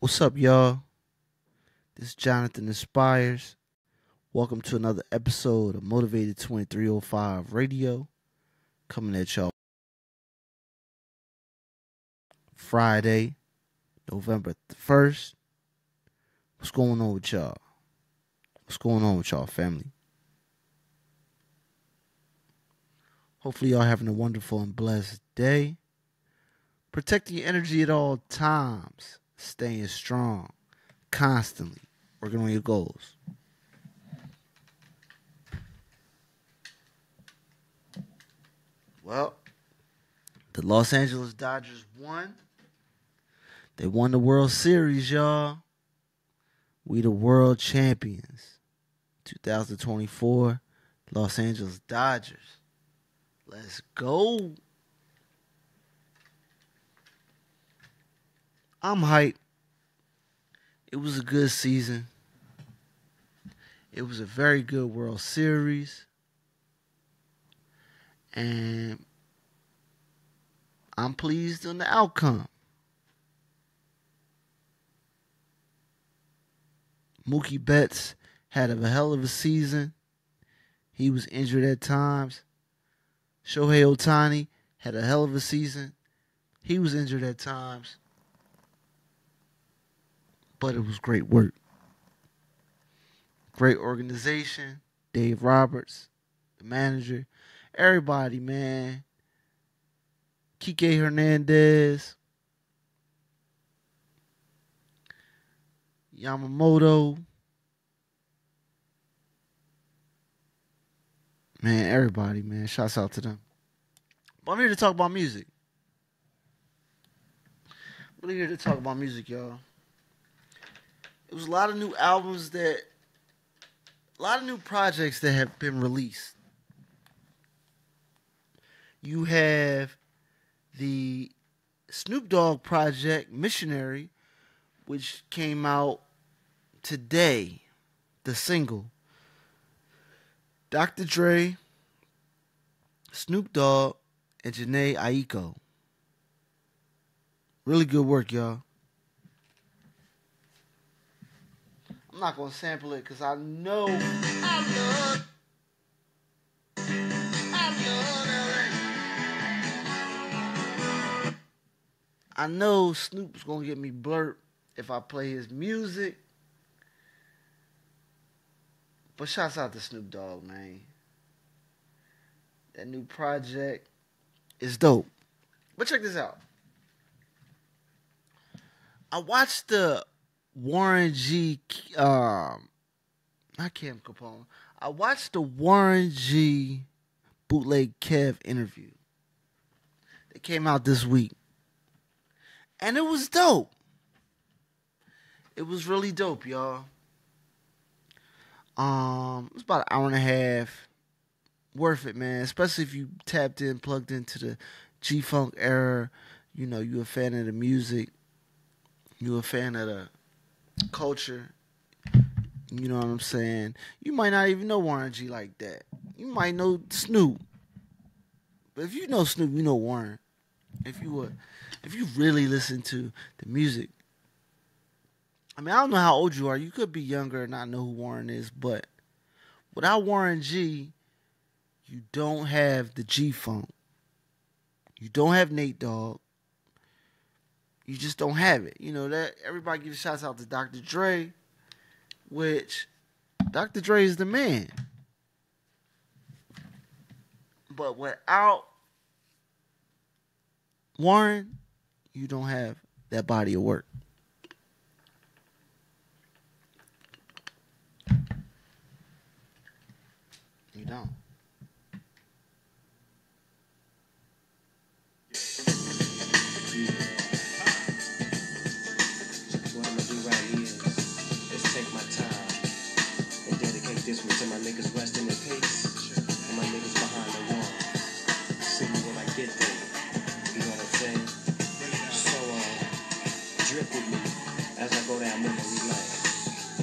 What's up, y'all? This is Jonathan Inspires. Welcome to another episode of Motivated 2305 Radio. Coming at y'all Friday, November 1st. What's going on with y'all? What's going on with y'all, family? Hopefully, y'all having a wonderful and blessed day. Protecting your energy at all times. Staying strong. Constantly. Working on your goals. Well, the Los Angeles Dodgers won. They won the World Series, y'all. We the world champions. 2024 Los Angeles Dodgers. Let's go. I'm hyped. It was a good season. It was a very good World Series. And I'm pleased on the outcome. Mookie Betts had a hell of a season. He was injured at times. Shohei Ohtani had a hell of a season. He was injured at times. But it was great work. Great organization. Dave Roberts, the manager. Everybody, man. Kike Hernandez. Yamamoto. Man, everybody, man. Shouts out to them. But I'm here to talk about music. I'm here to talk about music, y'all. It was a lot of new albums that, a lot of new projects that have been released. You have the Snoop Dogg project, Missionary, which came out today, the single. Dr. Dre, Snoop Dogg, and Jhené Aiko. Really good work, y'all. I'm not gonna sample it because I know. I know. I know Snoop's gonna get me blurred if I play his music. But shouts out to Snoop Dogg, man. That new project is dope. But check this out. I watched the Warren G. Um, not Cam Capone. I watched the Warren G. Bootleg Kev interview. that came out this week, and it was dope. It was really dope, y'all. Um, it was about an hour and a half. Worth it, man. Especially if you tapped in, plugged into the G Funk era. You know, you a fan of the music. You a fan of the culture. You know what I'm saying? You might not even know Warren G like that. You might know Snoop. But if you know Snoop, you know Warren. If you would, if you really listen to the music. I mean, I don't know how old you are. You could be younger and not know who Warren is, but without Warren G, you don't have the G Funk. You don't have Nate Dogg. You just don't have it. You know that everybody gives shouts out to Dr. Dre, which Dr. Dre is the man. But without Warren, you don't have that body of work. You don't. What dedicate this one to my niggas resting in peace and my niggas behind the wall. See me when I get there. You know what I'm saying? So, uh, drip with me as I go down memory lane.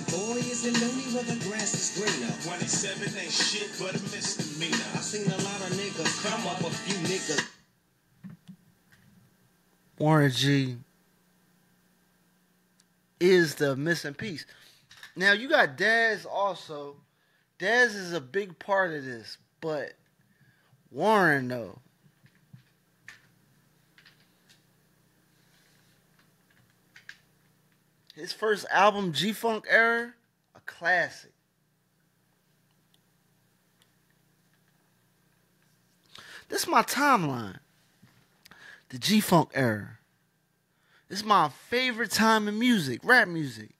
Boy, is it lonely where the grass is greener. 27 ain't shit but a misdemeanor. I seen a lot of niggas come up, a few niggas. Warren G is the missing piece. Now you got Daz also. Daz is a big part of this, but Warren though. His first album, G Funk Era, a classic. This is my timeline. The G Funk era. This is my favorite time in music, rap music.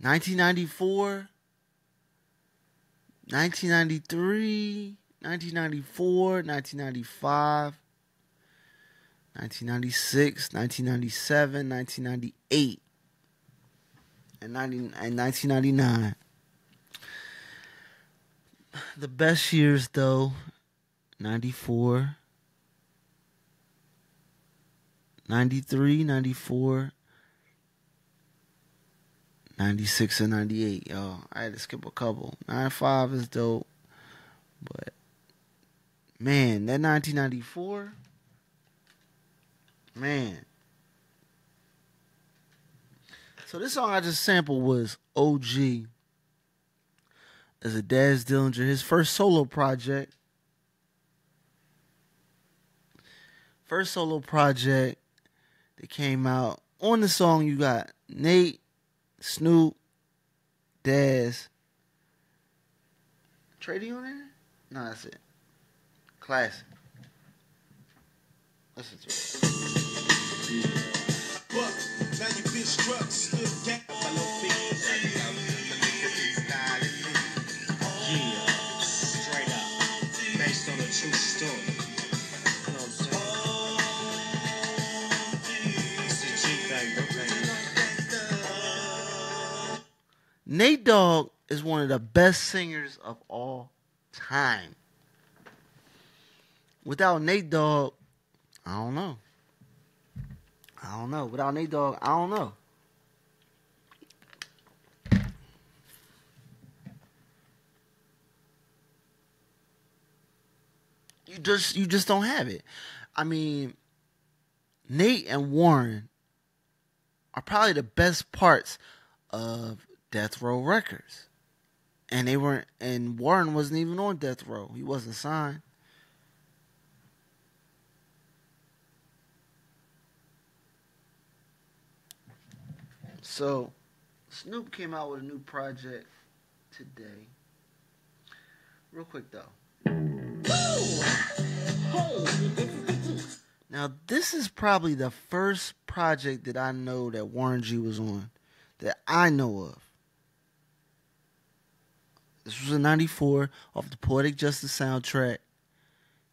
1994, 1993, 1994, 1995, 1996, 1997, 1998, and, 90, and 1999. The best years, though, 94, 93, 94, 96 and 98, y'all. I had to skip a couple. 95 is dope. But man, that 1994, man. So this song I just sampled was OG as a Daz Dillinger, his first solo project. First solo project that came out. On the song, you got Nate, Snoop, Daz. Trady on there? No, that's it. Classic. Listen to it. Now you struck, stood figures. Nate Dogg is one of the best singers of all time. Without Nate Dogg, I don't know. I don't know. Without Nate Dogg, I don't know. You just you just don't have it. I mean, Nate and Warren are probably the best parts of Death Row Records. And they weren't and Warren wasn't even on Death Row. He wasn't signed. So Snoop came out with a new project today. Real quick though. Now this is probably the first project that I know that Warren G was on that I know of. This was a '94 off the Poetic Justice soundtrack,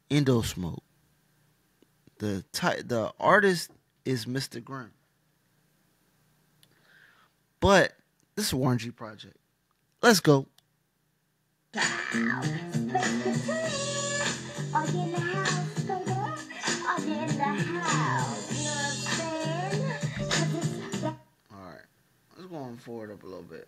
Indo Smoke. The ti- the artist is Mista Grimm. But this is a Warren G project. Let's go. Are you in the house, baby? Are you in the house? You understand? 'Cause it's All right, let's go on forward up a little bit.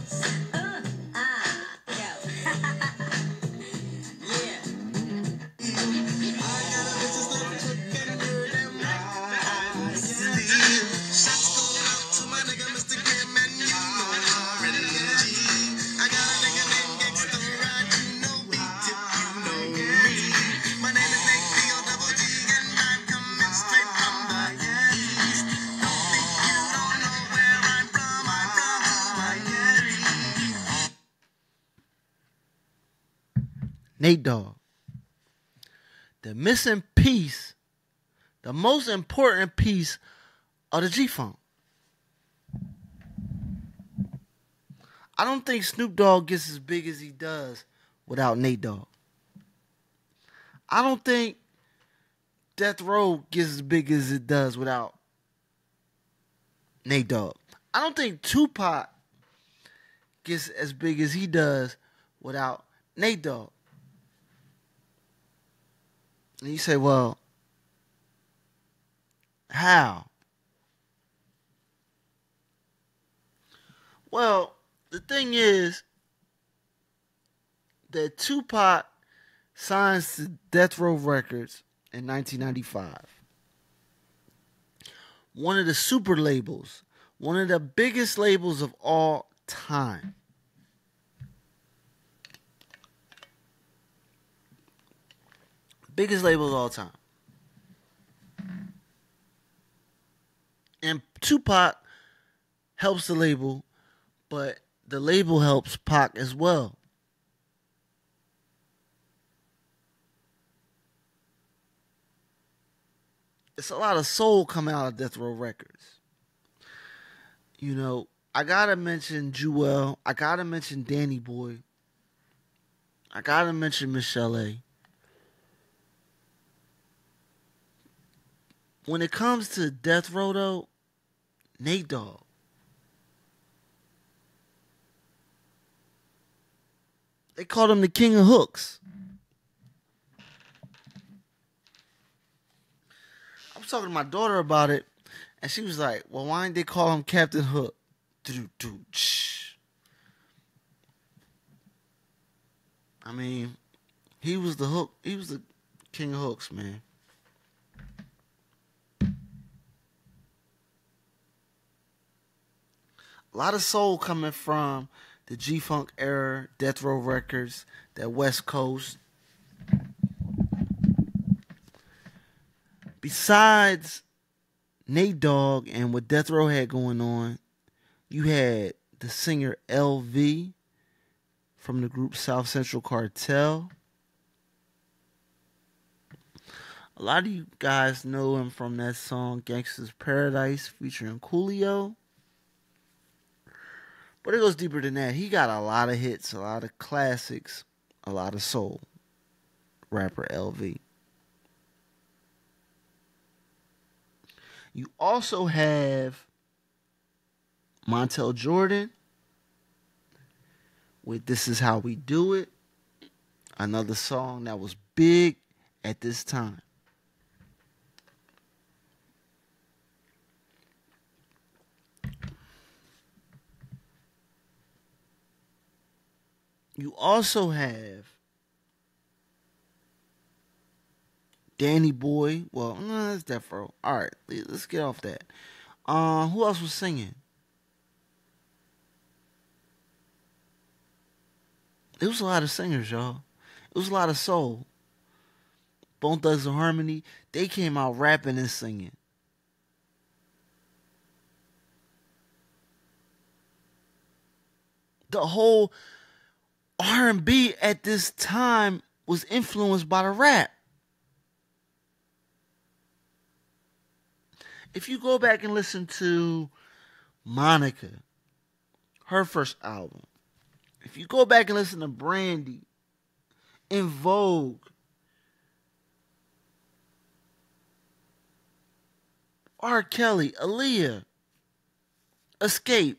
Nate Dogg. The missing piece, the most important piece of the G Funk. I don't think Snoop Dogg gets as big as he does without Nate Dogg. I don't think Death Row gets as big as it does without Nate Dogg. I don't think Tupac gets as big as he does without Nate Dogg. And you say, well, how? Well, the thing is that Tupac signs to Death Row Records in 1995. one of the super labels, one of the biggest labels of all time. Biggest label of all time. And Tupac helps the label, but the label helps Pac as well. It's a lot of soul coming out of Death Row Records. You know, I gotta mention Jewel. I gotta mention Danny Boy. I gotta mention Michel'le When it comes to Death Row, though, Nate Dogg. They called him the King of Hooks. I was talking to my daughter about it, and she was like, "Well, why didn't they call him Captain Hook?" I mean, he was the hook. He was the king of hooks, man. A lot of soul coming from the G Funk era, Death Row Records, that West Coast. Besides Nate Dogg and what Death Row had going on, you had the singer LV from the group South Central Cartel. A lot of you guys know him from that song Gangsta's Paradise featuring Coolio. But it goes deeper than that. He got a lot of hits, a lot of classics, a lot of soul. Rapper LV. You also have Montel Jordan with This Is How We Do It. Another song that was big at this time. You also have Danny Boy. Well, no, that's Death Row. All right, let's get off that. Uh, who else was singing? It was a lot of singers, y'all. It was a lot of soul. Bone Thugs-n-Harmony, they came out rapping and singing. The whole R&B at this time was influenced by the rap. If you go back and listen to Monica, her first album, if you go back and listen to Brandy, En Vogue, R. Kelly, Aaliyah, Xscape,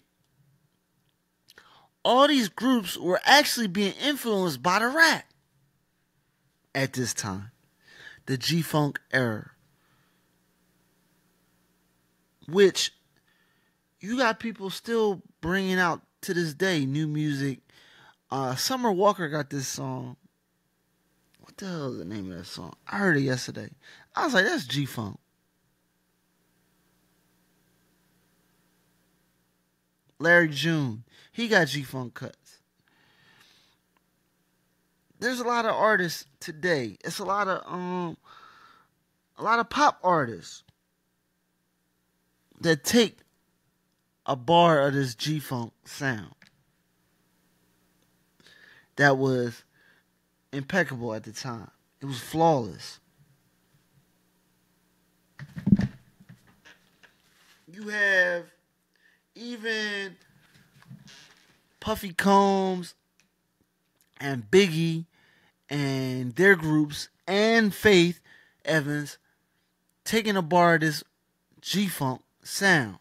all these groups were actually being influenced by the rap at this time, the G Funk era, which you got people still bringing out to this day new music. Uh, Summer Walker got this song. What the hell is the name of that song? I heard it yesterday. I was like, that's G Funk. Larry June. He got G Funk cuts. There's a lot of artists today. It's a lot of um a lot of pop artists that take a bar of this G Funk sound that was impeccable at the time. It was flawless. You have even Puffy Combs and Biggie and their groups and Faith Evans taking a bar of this G Funk sound.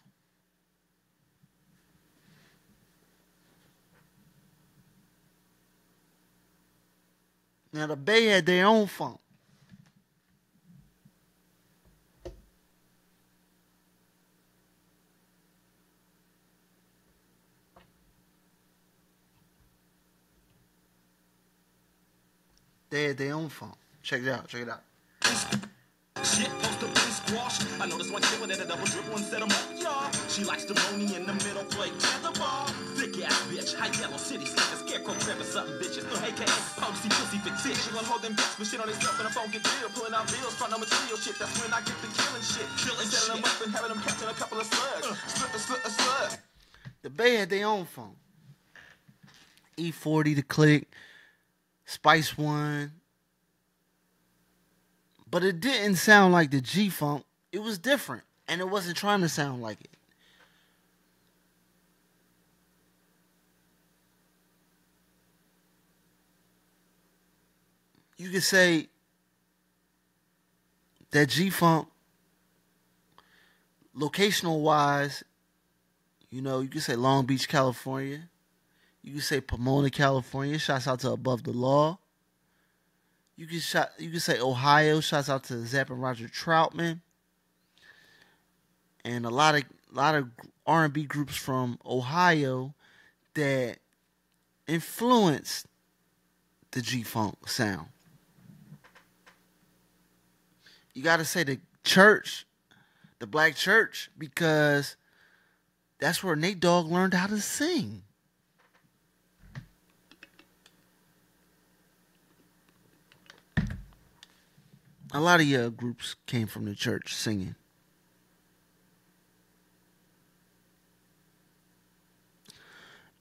Now the Bay had their own funk. They had their own funk. Check it out. Check it out. Shit, post the police squash. I this one chick with a double dribble and set 'em up, y'all. She likes the Roni in the middle, play tetherball. Thick ass bitch, high yellow city, like a scarecrow cramping something bitches. AKA posty pussy fetish. She gon' hold them bitch, but shit on herself and the phone get real. Pulling out bills, front on material shit. That's when I get the killing shit. Killing setting them up and having them catching a couple of slugs. Slip, slip, slug. The Bay had their own phone. E40 the click, Spice One. But it didn't sound like the G Funk. It was different. And it wasn't trying to sound like it. You could say that G Funk, locational wise, you know, you could say Long Beach, California. You can say Pomona, California. Shouts out to Above the Law. You can shot. You can say Ohio. Shouts out to Zapp and Roger Troutman. And a lot of a lot of R and B groups from Ohio that influenced the G Funk sound. You got to say the church, the black church, because that's where Nate Dogg learned how to sing. A lot of your groups came from the church singing.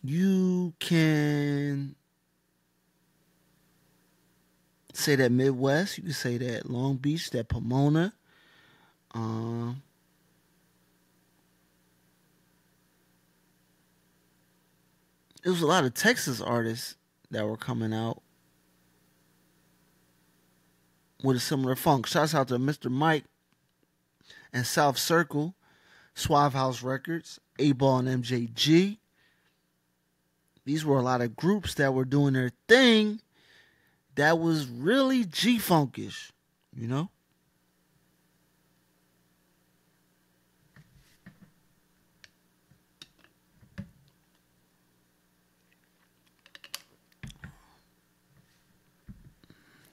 You can say that Midwest. You can say that Long Beach, that Pomona. Um, there was a lot of Texas artists that were coming out with a similar funk. Shouts out to Mr. Mike and South Circle, Suave House Records, 8Ball and MJG. These were a lot of groups that were doing their thing that was really G Funkish, you know?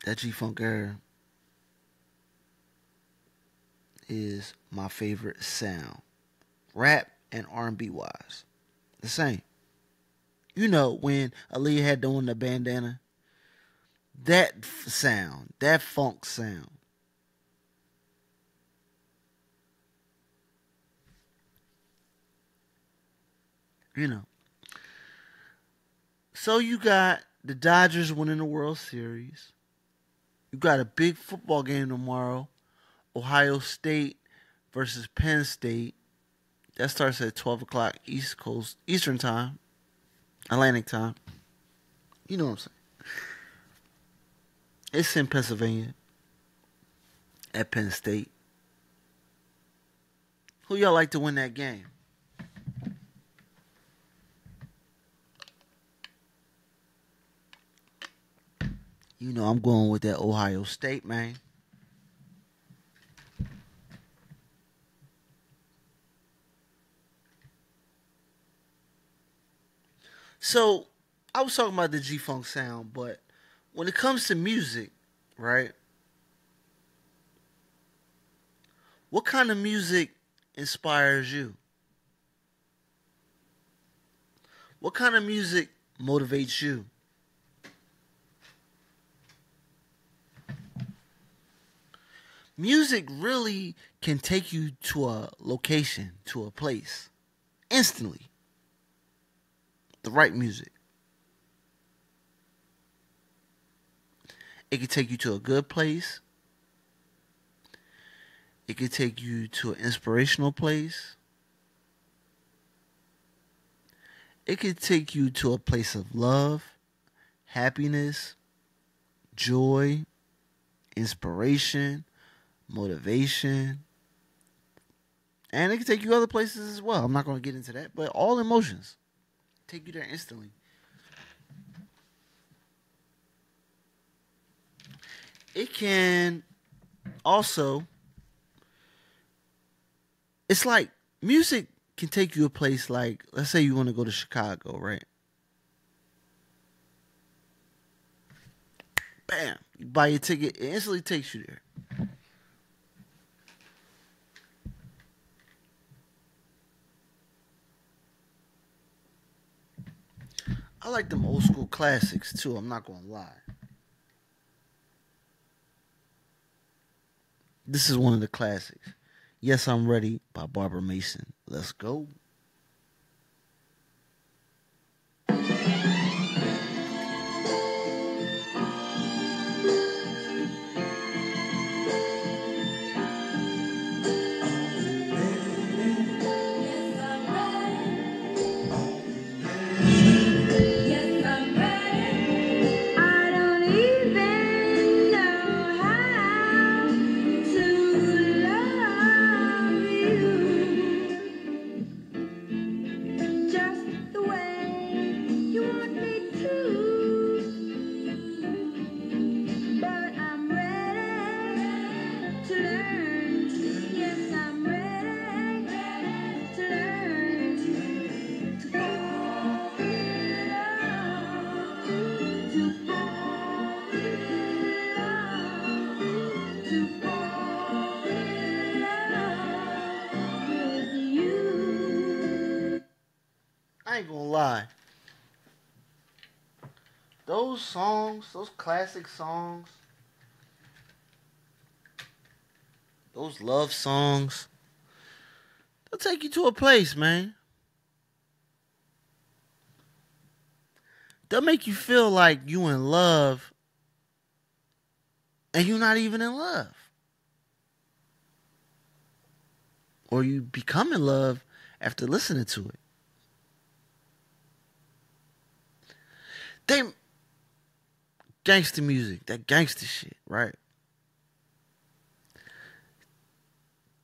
That G Funk era is my favorite sound, rap and R&B wise. The same. You know when Aaliyah had on the bandana, that sound, that funk sound. You know. So you got the Dodgers winning the World Series. You got a big football game tomorrow. Ohio State versus Penn State. That starts at twelve o'clock East Coast Eastern time, Atlantic time. You know what I'm saying? It's in Pennsylvania at Penn State. Who y'all like to win that game? You know I'm going with that Ohio State, man. So I was talking about the G Funk sound, but when it comes to music, right? What kind of music inspires you? What kind of music motivates you? Music really can take you to a location, to a place, instantly. The right music. It can take you to a good place. It can take you to an inspirational place. It can take you to a place of love, happiness, joy, inspiration, motivation. And it can take you other places as well. I'm not going to get into that, but all emotions take you there instantly. It can also it's like music can take you a place like let's say you want to go to Chicago, right? Bam, you buy your ticket, it instantly takes you there. I like them old school classics too. I'm not gonna lie. This is one of the classics. Yes, I'm ready by Barbara Mason. Let's go. Classic songs, those love songs, they'll take you to a place, man. They'll make you feel like you in love and you're not even in love. Or you become in love after listening to it. they gangster music, that gangster shit, right?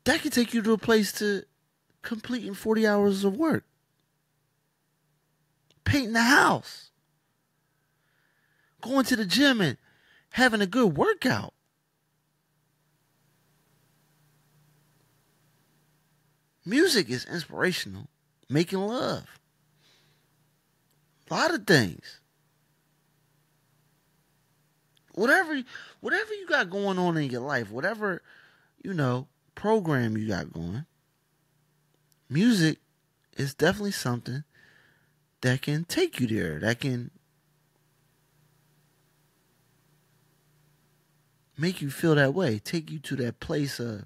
That can take you to a place to completing 40 hours of work. Painting the house. Going to the gym and having a good workout. Music is inspirational. Making love. A lot of things whatever whatever you got going on in your life, whatever you know program you got going, music is definitely something that can take you there. That can make you feel that way. Take you to that place of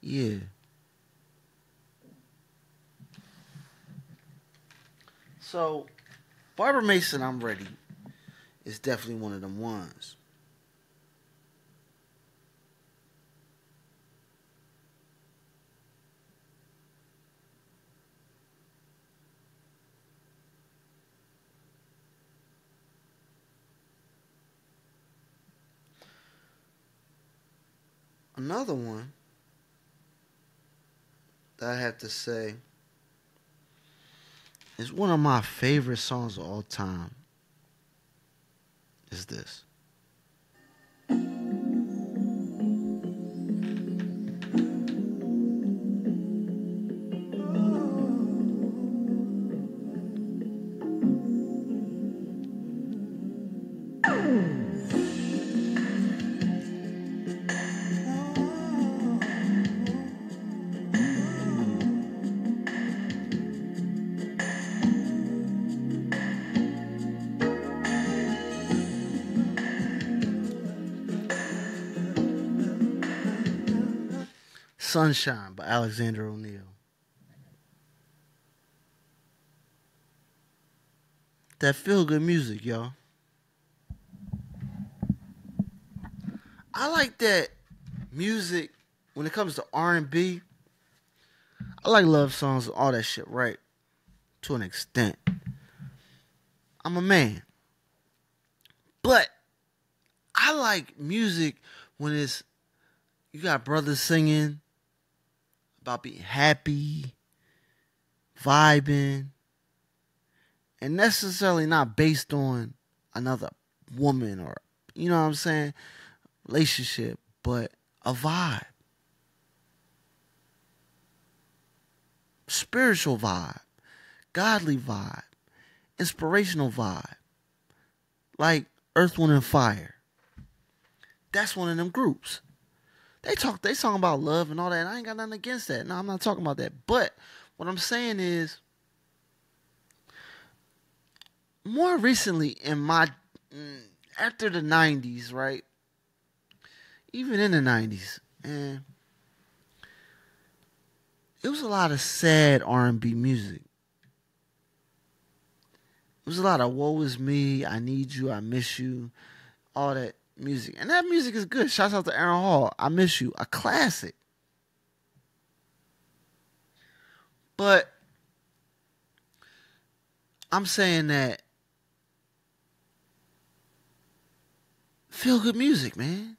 yeah. So, Barbara Mason, I'm ready. Is definitely one of them ones. Another one that I have to say is one of my favorite songs of all time. Is this? Sunshine by Alexander O'Neal. That feel good music, y'all. I like that music when it comes to R&B. I like love songs and all that shit, right? To an extent. I'm a man. But I like music when it's you got brothers singing about being happy, vibing, and necessarily not based on another woman or you know what I'm saying, relationship, but a vibe. Spiritual vibe, godly vibe, inspirational vibe. Like Earth, Wind, and Fire. That's one of them groups. They talk they talking about love and all that, and I ain't got nothing against that. No, I'm not talking about that. But what I'm saying is more recently in my mm, after the '90s, right? Even in the '90s, and it was a lot of sad R&B music. It was a lot of "Woe is me," "I need you," "I miss you," all that music, and that music is good. Shouts out to Aaron Hall, "I miss you," a classic. But I'm saying that feel good music, man.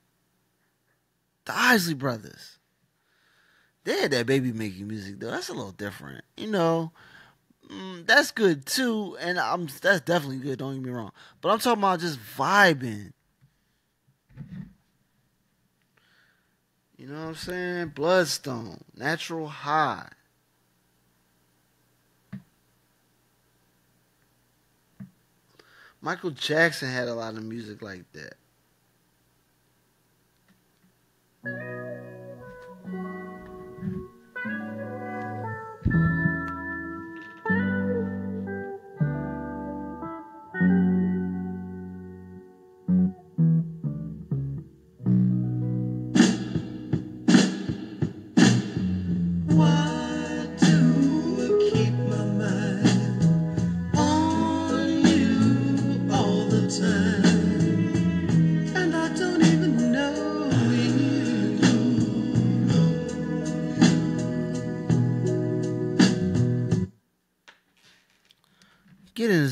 The Isley Brothers. They had that baby making music though. That's a little different, you know. Mm, that's good too, and I'm that's definitely good. Don't get me wrong, but I'm talking about just vibing. You know what I'm saying? Bloodstone, Natural High. Michael Jackson had a lot of music like that.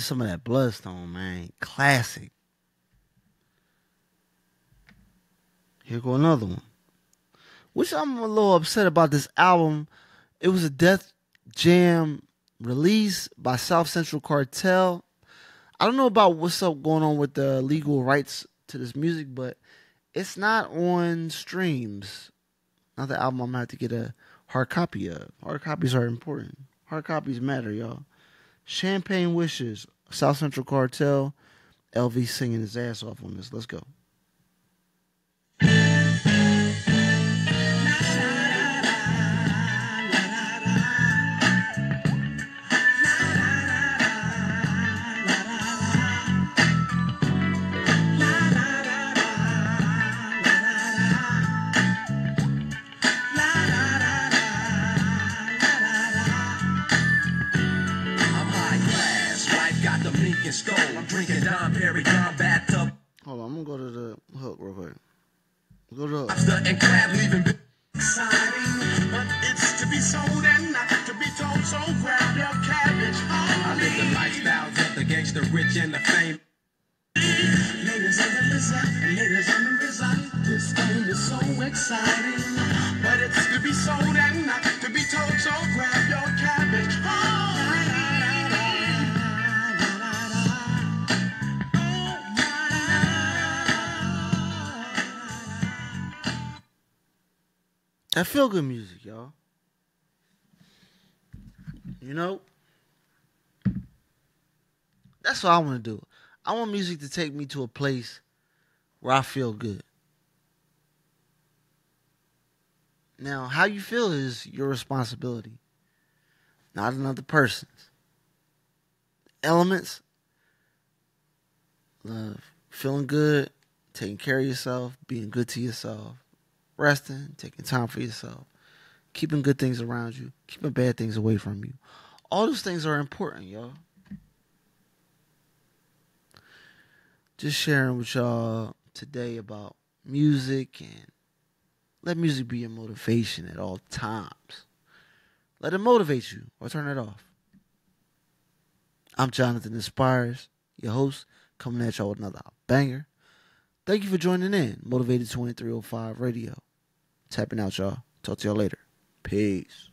Some of that Bloodstone, man. Classic. Here go another one. Which I'm a little upset about this album. It was a Def Jam release by South Central Cartel. I don't know about what's up going on with the legal rights to this music, but it's not on streams. Another album I'm gonna have to get a hard copy of. Hard copies are important. Hard copies matter, y'all. Champagne Wishes, South Central Cartel, LV singing his ass off on this. Let's go. The mink and skull. I'm drinking Dom Perignon bathtub. Hold on, I'm gonna go to the hook real quick. Go to the hook. Lobster and crab leaving. Exciting, but it's to be sold and not to be told. So grab your cabbage. I live the lifestyles of the gangster, rich and the fame. Ladies on the resort, ladies on the resort. This game is so exciting, but it's to be sold and not to be told. So That feel good music, y'all. You know? That's what I want to do. I want music to take me to a place where I feel good. Now, how you feel is your responsibility, not another person's. Elements love feeling good, taking care of yourself, being good to yourself, resting, taking time for yourself, keeping good things around you, keeping bad things away from you. All those things are important, y'all. Just sharing with y'all today about music and let music be your motivation at all times. Let it motivate you or turn it off. I'm Jonathan Inspires, your host, coming at y'all with another banger. Thank you for joining in. Motivated 2305 Radio. Tapping out, y'all. Talk to y'all later. Peace.